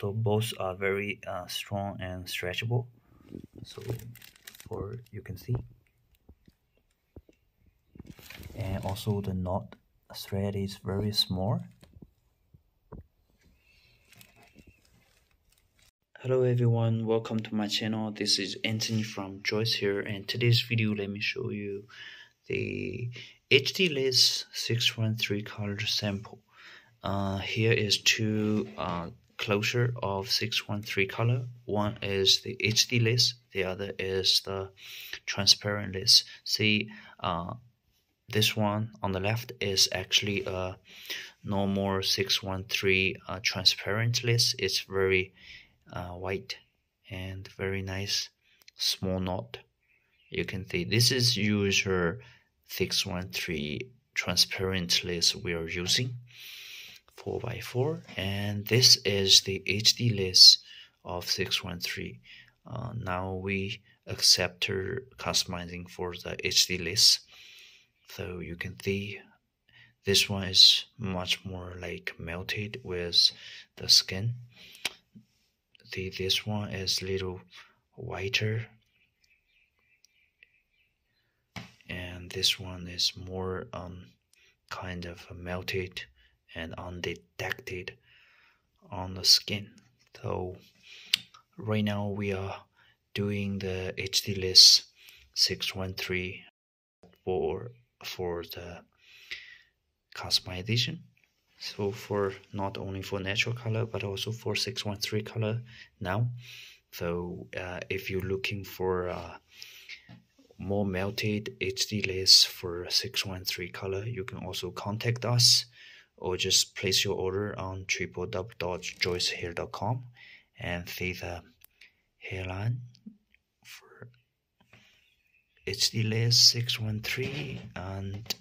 so both are very uh, strong and stretchable. So for you can see. And also the knot thread is very small. Hello everyone. Welcome to my channel. This is anthony from Joice Hair. And today's video let me show you the hd lace 613 color sample. Uh, here is two uh, closure of 613 color. One is the HD lace, the other is the transparent lace. See, uh, this one on the left is actually a normal 613 uh, transparent lace. It's very uh, white and very nice small knot. You can see this is user 613 transparent lace we are using. 4x4 and this is the HD lace of 613 uh, now we accept customizing for the HD lace. So you can see this one is much more like melted with the skin. The this one is little whiter. And this one is more um kind of melted and undetected on the skin. So right now we are doing the HD lace 613 for for the customization. So for not only for natural color but also for 613 color now. So uh, if you're looking for uh, more melted HD lace for 613 color you can also contact us or just place your order on www.joicehair.com and see the hairline for HD lace 613 and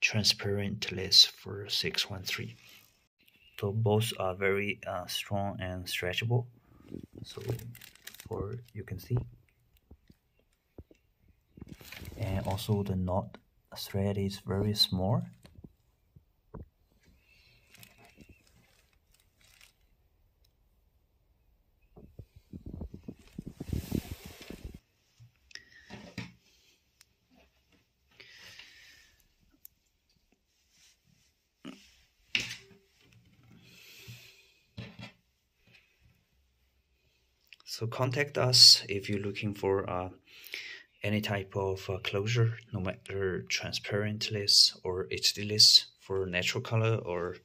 transparent lace for 613 so both are very uh, strong and stretchable. So for you can see. And also the knot thread is very small so contact us if you're looking for uh, any type of uh, closure no matter transparent lace or HD lace for natural color or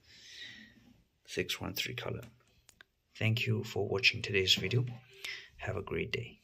613 color. Thank you for watching today's video. Have a great day